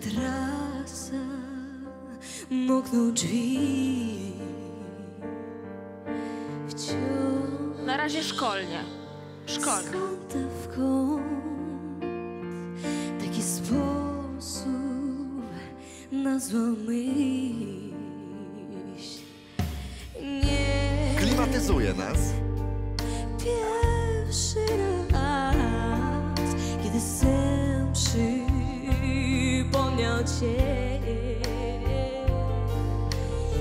trasa, mokną drzwi. Wciąż Na razie szkolnie. Szkolnie. w kąt, taki sposób na złą myśl. Nie Klimatyzuje nas. Pierwszy raz, kiedy sen przypomniał cię.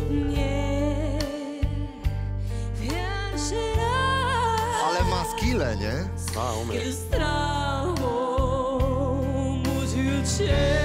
Nie, pierwszy raz, Ale ma skille, nie? kiedy strach obudził cię.